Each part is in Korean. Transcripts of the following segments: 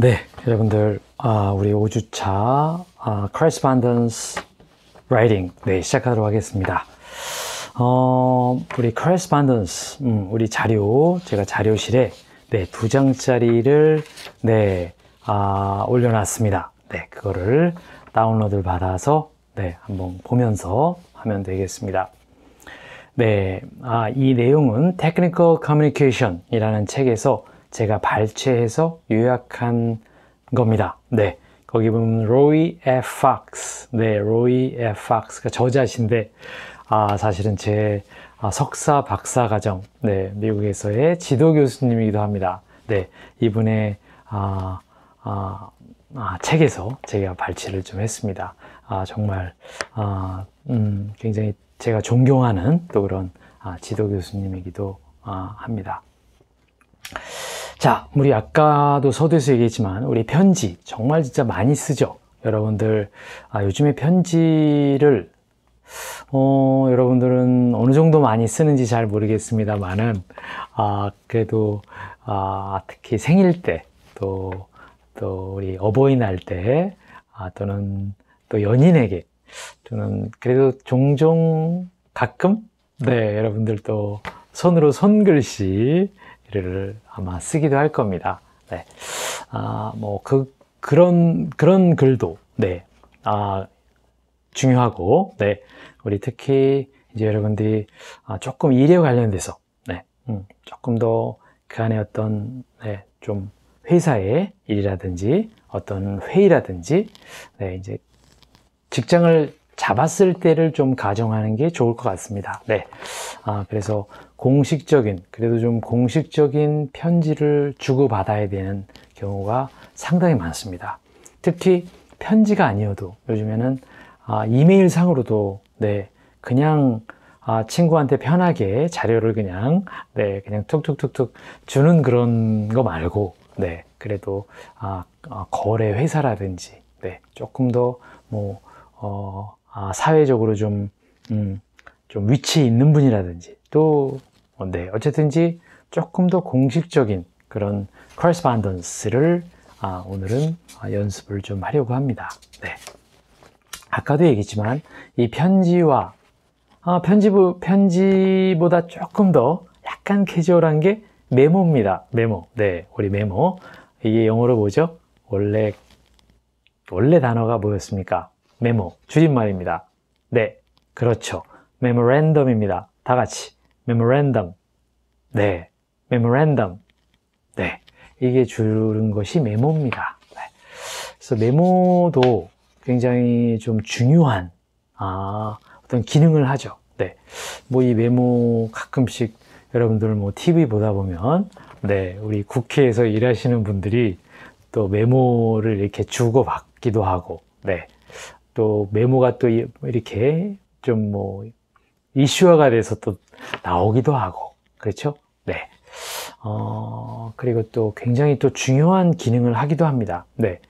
네, 여러분들, 아, 우리 5주차 아, correspondence writing 네, 시작하도록 하겠습니다. 어, 우리 correspondence, 음, 우리 자료, 제가 자료실에 네, 두 장짜리를 네, 아, 올려놨습니다. 네, 그거를 다운로드를 받아서 네, 한번 보면서 하면 되겠습니다. 네, 아, 이 내용은 Technical Communication이라는 책에서 제가 발췌해서 요약한 겁니다. 네. 거기 보면 로이 F. 팍스. 네, 로이 F. 팍스가 저자신데 아, 사실은 제 아, 석사 박사 과정, 네, 미국에서의 지도 교수님이기도 합니다. 네, 이분의 아, 아, 아, 책에서 제가 발췌를 좀 했습니다. 아, 정말 아, 음, 굉장히 제가 존경하는 또 그런 아, 지도 교수님이기도 아, 합니다. 자, 우리 아까도 서두에서 얘기했지만 우리 편지 정말 진짜 많이 쓰죠. 여러분들 아, 요즘에 편지를 어, 여러분들은 어느 정도 많이 쓰는지 잘 모르겠습니다만은 아, 그래도 아, 특히 생일 때또또 우리 어버이날 때 아, 또는 또 연인에게 저는 그래도 종종 가끔 네 여러분들 또 손으로 손글씨 를 아마 쓰기도 할 겁니다. 네. 아, 뭐, 그, 그런, 그런 글도, 네. 아, 중요하고, 네. 우리 특히 이제 여러분들이 아, 조금 일에 관련돼서, 네. 음, 조금 더 그 안에 어떤, 네. 좀 회사의 일이라든지 어떤 회의라든지, 네. 이제 직장을 잡았을 때를 좀 가정하는 게 좋을 것 같습니다. 네. 아, 그래서 공식적인, 그래도 좀 공식적인 편지를 주고받아야 되는 경우가 상당히 많습니다. 특히 편지가 아니어도 요즘에는 아, 이메일 상으로도 네, 그냥 아, 친구한테 편하게 자료를 그냥 네, 그냥 툭툭툭툭 주는 그런 거 말고 네, 그래도 아, 아 거래 회사라든지 네, 조금 더뭐 어, 아, 사회적으로 좀, 음, 좀 위치 있는 분이라든지 또, 어, 네, 어쨌든지 조금 더 공식적인 그런 correspondence를 아, 오늘은 아, 연습을 좀 하려고 합니다. 네. 아까도 얘기했지만 이 편지와 아, 편지, 편지보다 조금 더 약간 캐주얼한 게 메모입니다. 메모. 네, 우리 메모. 이게 영어로 뭐죠? 원래 원래 단어가 뭐였습니까? 메모, 줄임말입니다. 네, 그렇죠. memorandum입니다. 다 같이. memorandum. 네, memorandum. 네, 이게 줄은 것이 메모입니다. 네. 그래서 메모도 굉장히 좀 중요한, 아, 어떤 기능을 하죠. 네. 뭐 이 메모 가끔씩 여러분들 뭐 TV 보다 보면, 네, 우리 국회에서 일하시는 분들이 또 메모를 이렇게 주고받기도 하고, 네. 또 메모가 또 이렇게 좀 뭐 이슈화가 돼서 또 나오기도 하고 그렇죠? 네. 어, 그리고 또 굉장히 또 중요한 기능을 하기도 합니다. 네.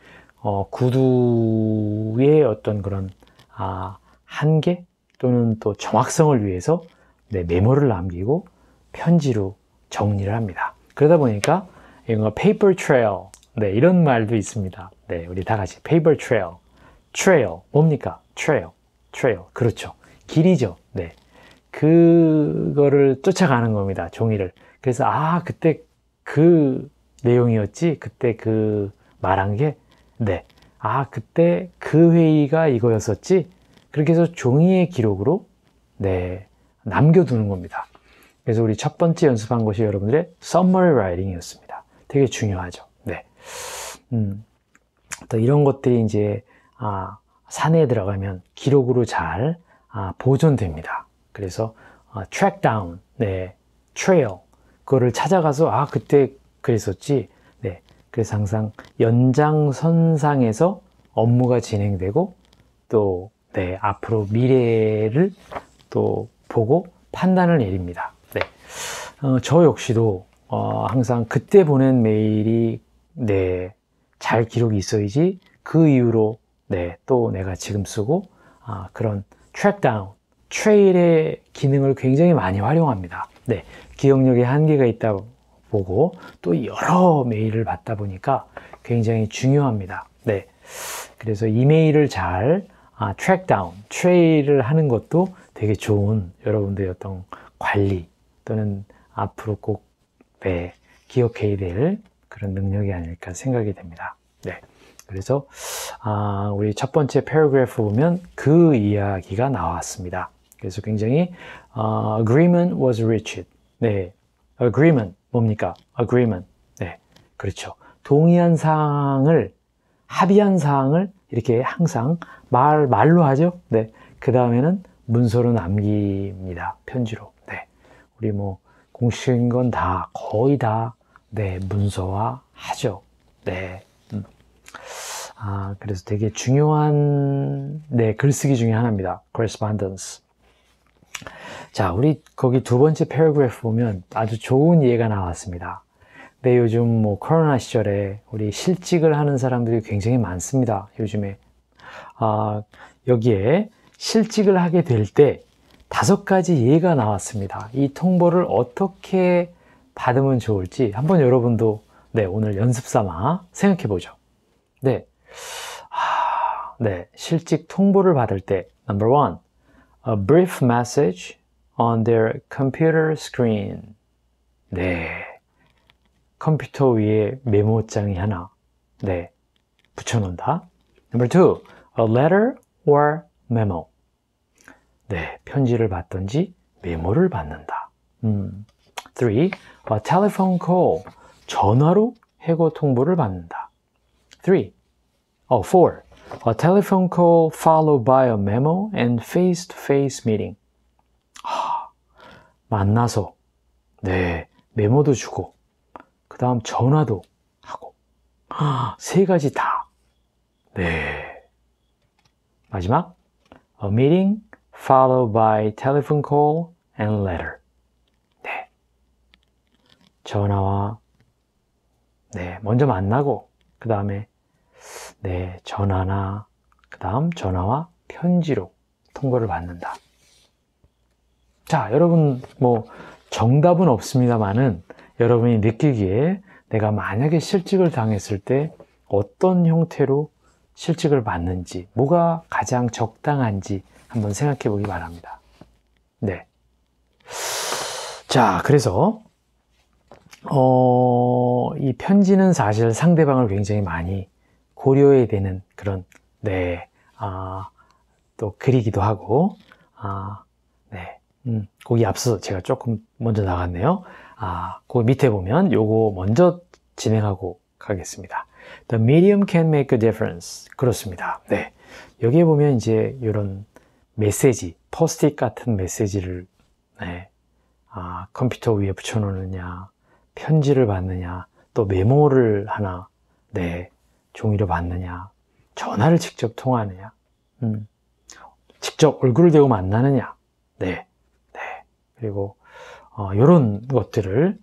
어, 구두의 어떤 그런 아, 한계 또는 또 정확성을 위해서 네, 메모를 남기고 편지로 정리를 합니다. 그러다 보니까 이거 paper trail 네, 이런 말도 있습니다. 네, 우리 다 같이 paper trail trail. 뭡니까? trail. Trail. 그렇죠. 길이죠. 네. 그거를 쫓아가는 겁니다. 종이를. 그래서 아 그때 그 내용이었지? 그때 그 말한 게 네 아 그때 그 회의가 이거였었지? 그렇게 해서 종이의 기록으로 네 남겨두는 겁니다. 그래서 우리 첫 번째 연습한 것이 여러분들의 summary writing이었습니다. 되게 중요하죠. 네. 음, 또 이런 것들이 이제 아, 산에 들어가면 기록으로 잘 아, 보존됩니다. 그래서 아, track down, 네, trail 그거를 찾아가서 아 그때 그랬었지. 네, 그래서 항상 연장선상에서 업무가 진행되고 또 네, 앞으로 미래를 또 보고 판단을 내립니다. 네, 어, 저 역시도 어, 항상 그때 보낸 메일이 네, 잘 기록이 있어야지 그 이후로 네, 또 내가 지금 쓰고 아, 그런 트랙다운, 트레일의 기능을 굉장히 많이 활용합니다. 네, 기억력에 한계가 있다 보고 또 여러 메일을 받다 보니까 굉장히 중요합니다. 네. 그래서 이메일을 잘 아, 트랙 다운, 트레이를 하는 것도 되게 좋은 여러분들의 어떤 관리 또는 앞으로 꼭 네, 기억해야 될 그런 능력이 아닐까 생각이 됩니다. 네. 그래서 아, 우리 첫 번째 paragraph 보면 그 이야기가 나왔습니다. 그래서 굉장히 uh, agreement was reached. 네, agreement 뭡니까? agreement. 네, 그렇죠. 동의한 사항을 합의한 사항을 이렇게 항상 말 말로 하죠. 네, 그 다음에는 문서로 남깁니다. 편지로. 네, 우리 뭐 공식인 건 다 거의 다 네, 문서화 하죠. 네. 음. 아, 그래서 되게 중요한 네, 글쓰기 중에 하나입니다. correspondence. 자, 우리 거기 두 번째 paragraph 보면 아주 좋은 예가 나왔습니다. 네, 요즘 뭐 코로나 시절에 우리 실직을 하는 사람들이 굉장히 많습니다. 요즘에. 아, 여기에 실직을 하게 될 때 다섯 가지 예가 나왔습니다. 이 통보를 어떻게 받으면 좋을지 한번 여러분도 네, 오늘 연습 삼아 생각해 보죠. 네. 아, 네. 실직 통보를 받을 때 number one, a brief message on their computer screen. 네. 컴퓨터 위에 메모장이 하나, 네, 붙여 놓는다. Number two, a letter or memo. 네, 편지를 받든지 메모를 받는다. 음. Three, a telephone call. 전화로 해고 통보를 받는다. Three, oh, four, a telephone call followed by a memo and face-to-face meeting. 만나서 네 메모도 주고 그 다음 전화도 하고 세 가지 다. 네. 마지막 a meeting followed by telephone call and letter. 네. 전화와 네 먼저 만나고 그 다음에 네 전화나 그 다음 전화와 편지로 통보를 받는다. 자, 여러분, 뭐, 정답은 없습니다만은 여러분이 느끼기에 내가 만약에 실직을 당했을 때 어떤 형태로 실직을 받는지, 뭐가 가장 적당한지 한번 생각해 보기 바랍니다. 네. 자, 그래서, 어, 이 편지는 사실 상대방을 굉장히 많이 고려해야 되는 그런, 네, 아, 또 그리기도 하고, 아, 네. 음, 거기 앞서 제가 조금 먼저 나갔네요. 아, 그 밑에 보면 요거 먼저 진행하고 가겠습니다. The medium can make a difference. 그렇습니다. 네. 여기에 보면 이제 이런 메시지, 포스트잇 같은 메시지를 네. 아, 컴퓨터 위에 붙여놓느냐, 편지를 받느냐, 또 메모를 하나, 네, 종이로 받느냐, 전화를 직접 통화하느냐, 음, 직접 얼굴을 대고 만나느냐, 네, 그리고 어, 이런 것들을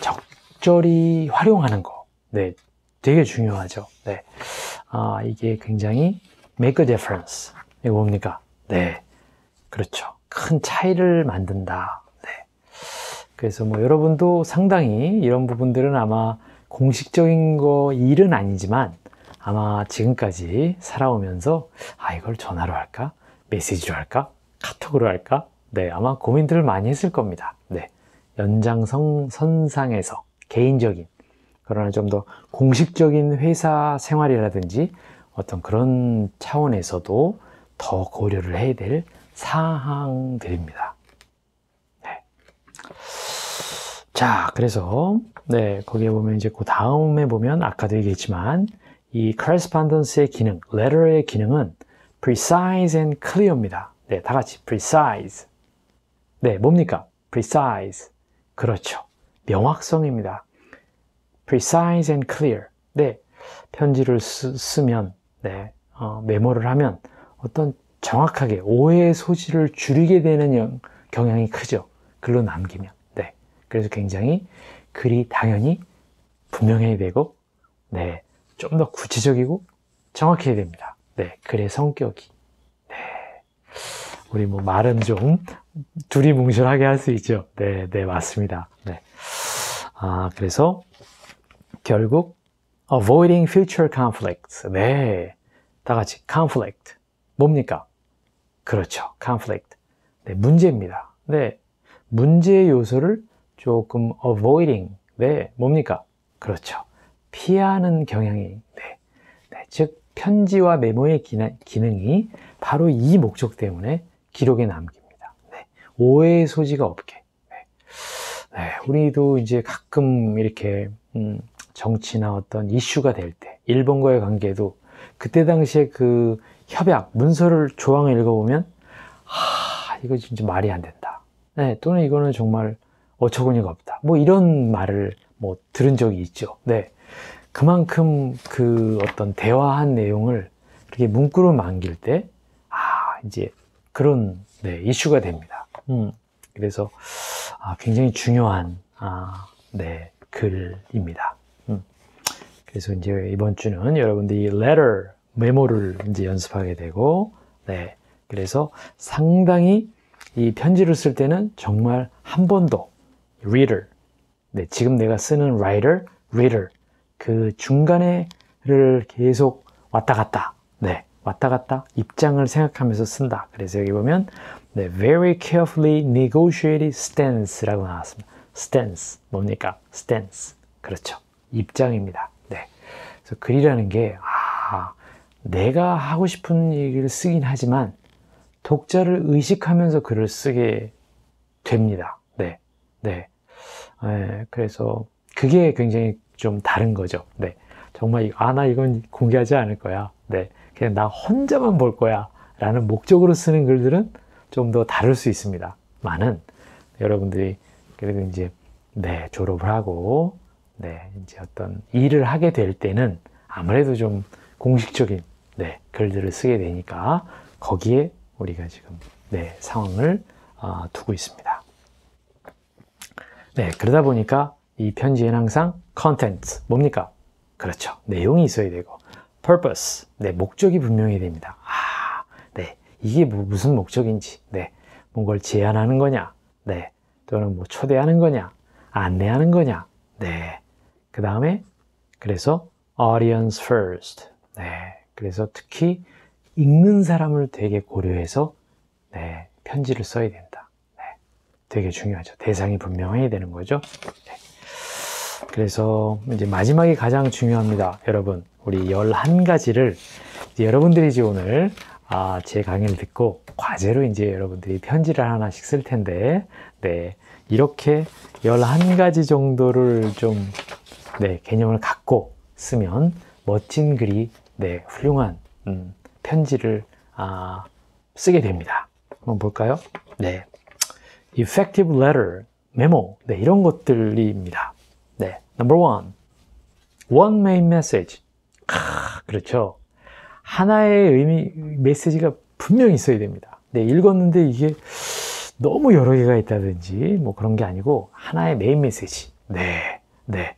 적절히 활용하는 거, 네, 되게 중요하죠. 네, 아 이게 굉장히 make a difference. 이게 뭡니까? 네, 그렇죠. 큰 차이를 만든다. 네. 그래서 뭐 여러분도 상당히 이런 부분들은 아마 공식적인 거 일은 아니지만 아마 지금까지 살아오면서 아 이걸 전화로 할까 메시지로 할까 카톡으로 할까 네, 아마 고민들을 많이 했을 겁니다. 네. 연장성 선상에서 개인적인 그러나 좀 더 공식적인 회사 생활이라든지 어떤 그런 차원에서도 더 고려를 해야 될 사항들입니다. 네. 자, 그래서 네, 거기에 보면 이제 그 다음에 보면 아까도 얘기했지만 이 correspondence의 기능, letter의 기능은 precise and clear입니다. 네, 다 같이 precise. 네, 뭡니까? precise. 그렇죠. 명확성입니다. precise and clear. 네, 편지를 쓰, 면 네, 어, 메모를 하면 어떤 정확하게 오해의 소지를 줄이게 되는 영, 경향이 크죠. 글로 남기면. 네. 그래서 굉장히 글이 당연히 분명해야 되고, 네. 좀 더 구체적이고 정확해야 됩니다. 네. 글의 성격이. 네. 우리 뭐 말은 좀 둘이 뭉실하게 할 수 있죠. 네, 네, 맞습니다. 네. 아, 그래서 결국 avoiding future conflicts. 네. 다 같이 conflict. 뭡니까? 그렇죠. conflict. 네, 문제입니다. 네. 문제의 요소를 조금 avoiding. 네, 뭡니까? 그렇죠. 피하는 경향이, 네. 네. 즉, 편지와 메모의 기능이 바로 이 목적 때문에 기록에 남깁니다. 네. 오해의 소지가 없게. 네. 네. 우리도 이제 가끔 이렇게, 음, 정치나 어떤 이슈가 될 때, 일본과의 관계도 그때 당시에 그 협약, 문서를 조항을 읽어보면, 하, 이거 진짜 말이 안 된다. 네, 또는 이거는 정말 어처구니가 없다. 뭐 이런 말을 뭐 들은 적이 있죠. 네. 그만큼 그 어떤 대화한 내용을 이렇게 문구로 남길 때, 아, 이제 그런, 네, 이슈가 됩니다. 음, 그래서, 아, 굉장히 중요한, 아, 네, 글입니다. 음. 그래서 이제 이번 주는 여러분들이 letter, 메모를 이제 연습하게 되고, 네, 그래서 상당히 이 편지를 쓸 때는 정말 한 번도 reader, 네, 지금 내가 쓰는 writer, reader, 그 중간에를 계속 왔다 갔다, 네, 왔다 갔다 입장을 생각하면서 쓴다. 그래서 여기 보면 네, very carefully negotiated stance라고 나왔습니다. stance 뭡니까? stance 그렇죠. 입장입니다. 네, 그래서 글이라는 게 아, 내가 하고 싶은 얘기를 쓰긴 하지만 독자를 의식하면서 글을 쓰게 됩니다. 네, 네. 네 그래서 그게 굉장히 좀 다른 거죠. 네. 정말, 아, 나 이건 공개하지 않을 거야. 네. 그냥 나 혼자만 볼 거야. 라는 목적으로 쓰는 글들은 좀 더 다를 수 있습니다. 많은 여러분들이 그래도 이제, 네, 졸업을 하고, 네, 이제 어떤 일을 하게 될 때는 아무래도 좀 공식적인, 네, 글들을 쓰게 되니까 거기에 우리가 지금, 네, 상황을 어, 두고 있습니다. 네, 그러다 보니까 이 편지에는 항상 content 뭡니까? 그렇죠. 내용이 있어야 되고 purpose 네 목적이 분명히 됩니다. 아, 네 이게 뭐, 무슨 목적인지 네 뭔가를 제안하는 거냐 네 또는 뭐 초대하는 거냐 안내하는 거냐 네 그 다음에 그래서 audience first 네 그래서 특히 읽는 사람을 되게 고려해서 네 편지를 써야 된다. 네 되게 중요하죠. 대상이 분명해야 되는 거죠. 네. 그래서 이제 마지막이 가장 중요합니다. 여러분, 우리 11가지를 여러분들이 이제 오늘 아, 제 강의를 듣고 과제로 이제 여러분들이 편지를 하나씩 쓸 텐데, 네. 이렇게 11가지 정도를 좀, 네, 개념을 갖고 쓰면 멋진 글이, 네, 훌륭한, 음, 편지를, 아, 쓰게 됩니다. 한번 볼까요? 네. effective letter, 메모, 네, 이런 것들입니다. 네. Number one. One main message. 아, 그렇죠. 하나의 의미, 메시지가 분명히 있어야 됩니다. 네, 읽었는데 이게 너무 여러 개가 있다든지 뭐 그런 게 아니고 하나의 메인 메시지. 네, 네.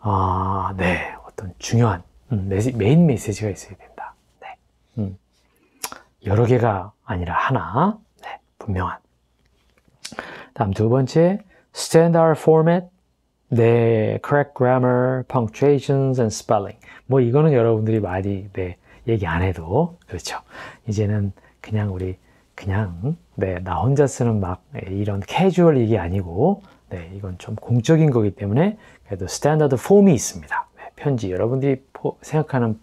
아, 네. 어떤 중요한 음, 메시, 메인 메시지가 있어야 된다. 네. 음. 여러 개가 아니라 하나. 네, 분명한. 다음 두 번째, standard format 네, correct grammar, punctuations and spelling. 뭐 이거는 여러분들이 많이 네, 얘기 안 해도 그렇죠. 이제는 그냥 우리 그냥 네, 나 혼자 쓰는 막 이런 캐주얼 얘기 아니고 네, 이건 좀 공적인 거기 때문에 그래도 standard 폼이 있습니다. 네, 편지 여러분들이 포, 생각하는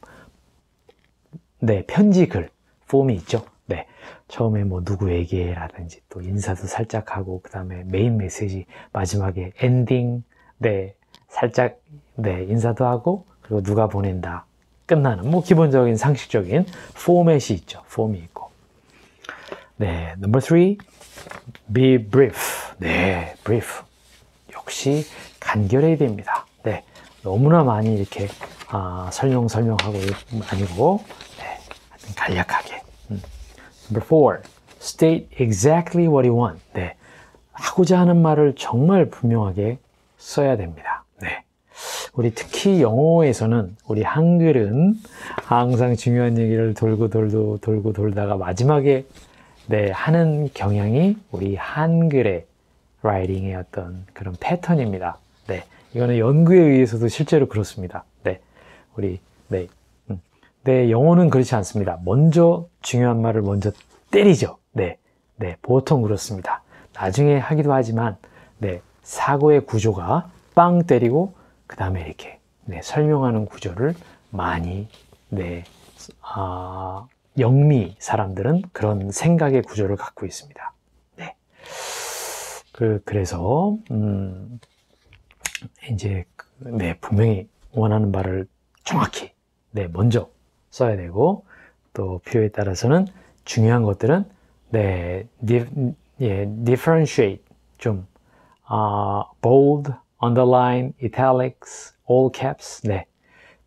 네, 편지 글 폼이 있죠. 네. 처음에 뭐 누구에게라든지 또 인사도 살짝 하고 그다음에 메인 메시지 마지막에 엔딩 네, 살짝 네, 인사도 하고 그리고 누가 보낸다. 끝나는 뭐 기본적인 상식적인 포맷이 있죠. 폼이 있고. 네, number three, be brief. 네, brief. 역시 간결해야 됩니다. 네, 너무나 많이 이렇게 아, 설명 설명하고 아니고 네, 간략하게. 음. Number four, state exactly what you want. 네, 하고자 하는 말을 정말 분명하게 써야 됩니다. 네. 우리 특히 영어에서는 우리 한글은 항상 중요한 얘기를 돌고 돌고 돌고 돌다가 마지막에 네, 하는 경향이 우리 한글의 라이팅의 어떤 그런 패턴입니다. 네. 이거는 연구에 의해서도 실제로 그렇습니다. 네. 우리, 네. 음. 네, 영어는 그렇지 않습니다. 먼저 중요한 말을 먼저 때리죠. 네. 네. 보통 그렇습니다. 나중에 하기도 하지만, 네. 사고의 구조가 빵 때리고, 그 다음에 이렇게, 네. 설명하는 구조를 많이, 네. 아, 영미 사람들은 그런 생각의 구조를 갖고 있습니다. 네. 그, 그래서, 음, 이제, 네, 분명히 원하는 말을 정확히, 네, 먼저 써야 되고, 또 필요에 따라서는 중요한 것들은, 네, 디, 예, differentiate, 좀, 아, bold, underline, italics, all caps, 네,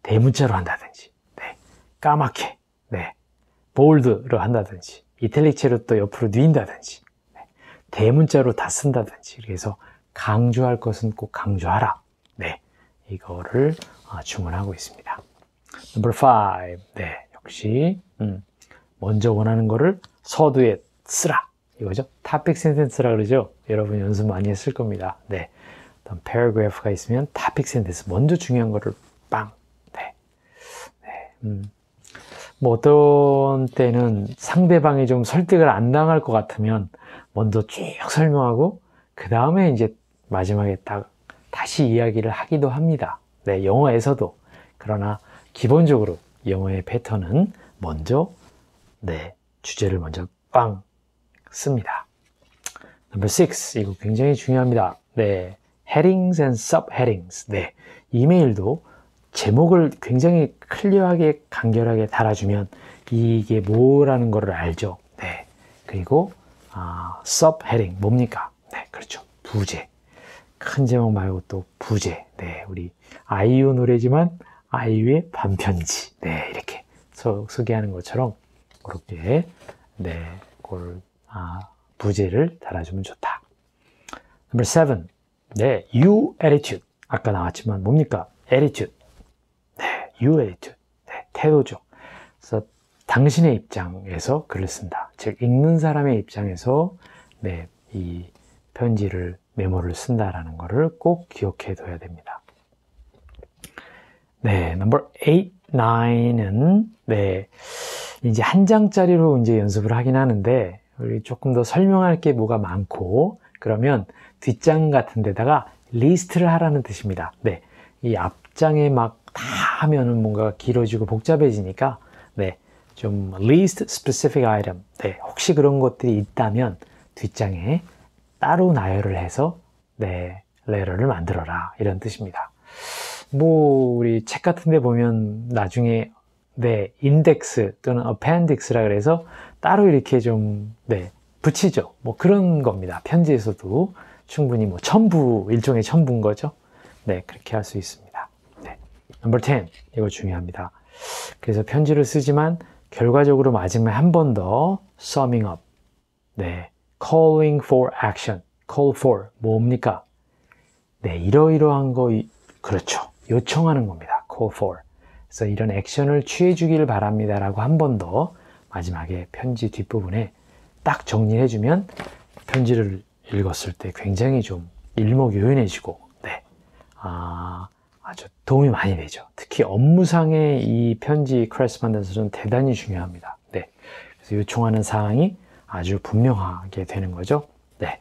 대문자로 한다든지, 네, 까맣게, 네, 볼드로 한다든지 이탈릭체로 또 옆으로 뉘인다든지 네. 대문자로 다 쓴다든지 그래서 강조할 것은 꼭 강조하라. 네. 이거를 어, 주문하고 있습니다. Number five. 네. 역시 음, 먼저 원하는 거를 서두에 쓰라 이거죠 topic sentence라 그러죠 여러분 연습 많이 했을 겁니다 네 어떤 paragraph가 있으면 topic sentence 먼저 중요한 거를 빵 네. 네. 음. 뭐 어떤 때는 상대방이 좀 설득을 안 당할 것 같으면 먼저 쭉 설명하고 그 다음에 이제 마지막에 딱 다시 이야기를 하기도 합니다. 네, 영어에서도 그러나 기본적으로 영어의 패턴은 먼저 네, 주제를 먼저 빵 씁니다. number six 이거 굉장히 중요합니다. 네, headings and subheadings. 네, 이메일도 제목을 굉장히 클리어하게 간결하게 달아주면 이게 뭐라는 것을 알죠. 네. 그리고 아, sub heading 뭡니까? 네, 그렇죠. 부제. 큰 제목 말고 또 부제. 네, 우리 아이유 노래지만 아이유의 반편지. 네, 이렇게 소, 소개하는 것처럼 그렇게 네, 그걸 아, 부제를 달아주면 좋다. Number seven. 네, you attitude. 아까 나왔지만 뭡니까? attitude. your attitude, 네, 태도죠. 그래서 당신의 입장에서 글을 쓴다. 즉 읽는 사람의 입장에서 네, 이 편지를 메모를 쓴다라는 것을 꼭 기억해 둬야 됩니다. 네, 넘버 8, 9은 네, 이제 한 장짜리로 이제 연습을 하긴 하는데 우리 조금 더 설명할 게 뭐가 많고 그러면 뒷장 같은 데다가 리스트를 하라는 뜻입니다. 네, 이 앞장에 막 다 하면은 뭔가 길어지고 복잡해지니까 네, 좀 list specific item. 네, 혹시 그런 것들이 있다면 뒷장에 따로 나열을 해서 네, letter를 만들어라 이런 뜻입니다. 뭐 우리 책 같은 데 보면 나중에 네, 인덱스 또는 appendix라 그래서 따로 이렇게 좀 네, 붙이죠. 뭐 그런 겁니다. 편지에서도 충분히 뭐 첨부 일종의 첨부인 거죠. 네, 그렇게 할 수 있습니다. Number 10. 이거 중요합니다. 그래서 편지를 쓰지만 결과적으로 마지막에 한 번 더 summing up. 네. calling for action. call for. 뭡니까? 네. 이러이러한 거, 그렇죠. 요청하는 겁니다. call for. 그래서 이런 액션을 취해 주기를 바랍니다. 라고 한 번 더 마지막에 편지 뒷부분에 딱 정리해 주면 편지를 읽었을 때 굉장히 좀 일목요연해지고, 네. 아, 아주 도움이 많이 되죠. 특히 업무상의 이 편지 크레스판던스는 대단히 중요합니다. 네. 그래서 요청하는 사항이 아주 분명하게 되는 거죠. 네.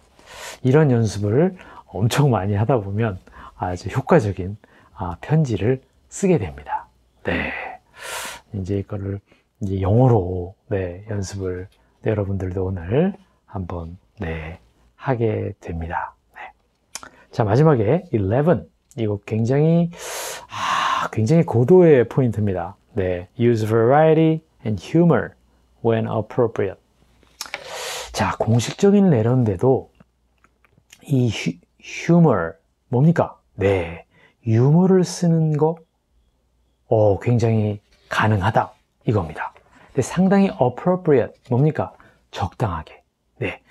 이런 연습을 엄청 많이 하다 보면 아주 효과적인 아, 편지를 쓰게 됩니다. 네. 이제 이거를 이제 영어로 네, 연습을 네, 여러분들도 오늘 한번 네, 하게 됩니다. 네. 자, 마지막에 11 이거 굉장히 아, 굉장히 고도의 포인트입니다. 네, use variety and humor when appropriate. 자, 공식적인 레런데도 이 휴, humor 뭡니까? 네, 유머를 쓰는 거 어, 굉장히 가능하다 이겁니다. 근데 상당히 appropriate 뭡니까? 적당하게. 네,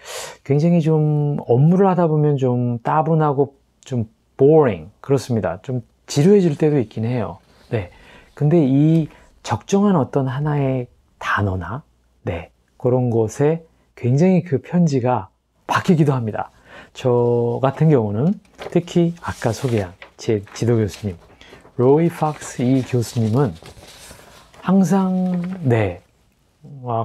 굉장히 좀 업무를 하다 보면 좀 따분하고 좀 boring. 그렇습니다. 좀 지루해질 때도 있긴 해요. 네. 근데 이 적정한 어떤 하나의 단어나, 네. 그런 곳에 굉장히 그 편지가 바뀌기도 합니다. 저 같은 경우는 특히 아까 소개한 제 지도 교수님, 로이 팍스 이 교수님은 항상, 네, 와,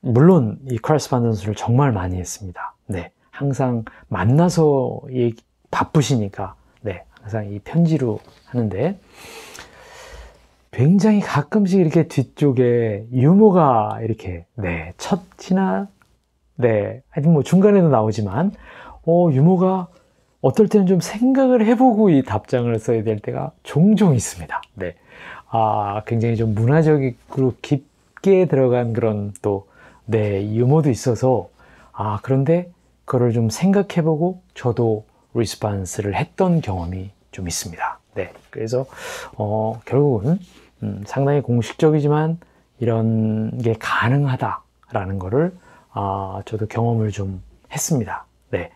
물론 이 커레스판던스를 정말 많이 했습니다. 네, 항상 만나서 얘기, 바쁘시니까, 네, 항상 이 편지로 하는데, 굉장히 가끔씩 이렇게 뒤쪽에 유머가 이렇게, 네, 첫이나, 네, 하여튼 뭐 중간에도 나오지만, 어, 유머가 어떨 때는 좀 생각을 해보고 이 답장을 써야 될 때가 종종 있습니다. 네. 아, 굉장히 좀 문화적으로 깊게 들어간 그런 또, 네, 유머도 있어서, 아, 그런데 그거를 좀 생각해보고 저도 리스판스를 했던 경험이 좀 있습니다. 네. 그래서, 어, 결국은, 음, 상당히 공식적이지만 이런 게 가능하다라는 거를, 아, 저도 경험을 좀 했습니다. 네.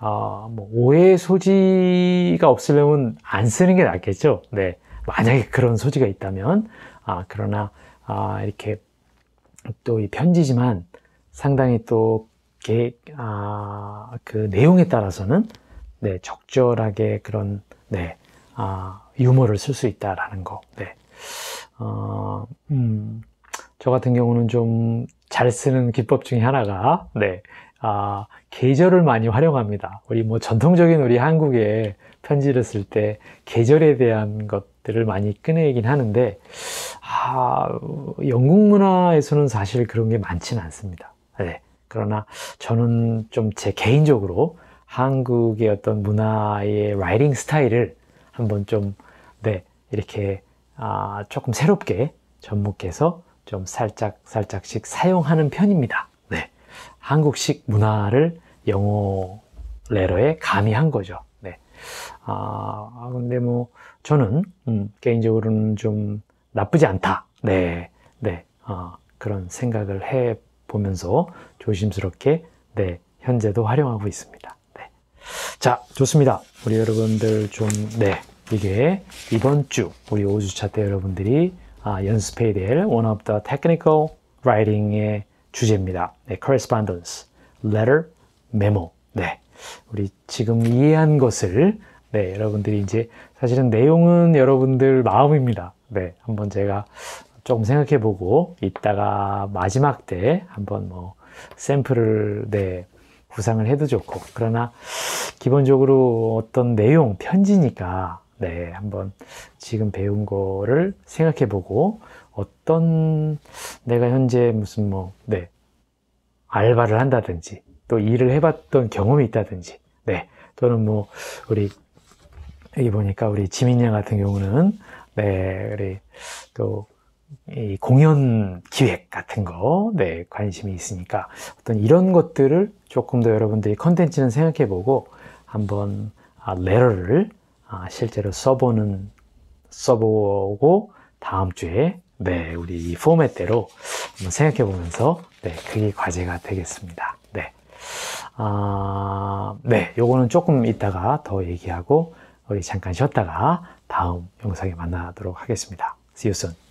아, 뭐, 오해 소지가 없으려면 안 쓰는 게 낫겠죠. 네. 만약에 그런 소지가 있다면. 아, 그러나, 아, 이렇게 또 이 편지지만 상당히 또, 게, 아, 그 내용에 따라서는 네, 적절하게 그런, 네, 아, 유머를 쓸 수 있다라는 거. 네. 어, 음, 저 같은 경우는 좀 잘 쓰는 기법 중에 하나가, 네, 아, 계절을 많이 활용합니다. 우리 뭐 전통적인 우리 한국의 편지를 쓸 때 계절에 대한 것 들을 많이 꺼내긴 하는데, 아, 영국 문화에서는 사실 그런 게 많지는 않습니다. 네. 그러나 저는 좀 제 개인적으로 한국의 어떤 문화의 라이팅 스타일을 한번 좀, 네, 이렇게, 아, 조금 새롭게 접목해서 좀 살짝, 살짝씩 사용하는 편입니다. 네. 한국식 문화를 영어 레러에 가미한 거죠. 네. 아, 근데 뭐, 저는, 음, 개인적으로는 좀 나쁘지 않다. 네. 네. 어, 그런 생각을 해 보면서 조심스럽게, 네. 현재도 활용하고 있습니다. 네. 자, 좋습니다. 우리 여러분들 좀, 네. 이게 이번 주, 우리 5주차 때 여러분들이 아, 연습해야 될 one of the technical writing의 주제입니다. 네, correspondence, letter, memo. 네, 우리 지금 이해한 것을 네, 여러분들이 이제 사실은 내용은 여러분들 마음입니다. 네, 한번 제가 조금 생각해 보고 이따가 마지막 때 한번 뭐 샘플을 네, 구상을 해도 좋고 그러나 기본적으로 어떤 내용 편지니까 네, 한번 지금 배운 거를 생각해 보고 어떤 내가 현재 무슨 뭐, 네, 알바를 한다든지 또 일을 해봤던 경험이 있다든지, 네, 또는 뭐, 우리, 여기 보니까 우리 지민 양 같은 경우는, 네, 우리 또, 이 공연 기획 같은 거, 네, 관심이 있으니까 어떤 이런 것들을 조금 더 여러분들이 컨텐츠는 생각해 보고 한번 아, 레러를 아, 실제로 써보는, 써보고 다음 주에 네, 우리 이 포맷대로 한번 생각해 보면서 네, 그게 과제가 되겠습니다. 네. 아, 네, 요거는 조금 이따가 더 얘기하고 우리 잠깐 쉬었다가 다음 영상에 만나도록 하겠습니다. See you soon.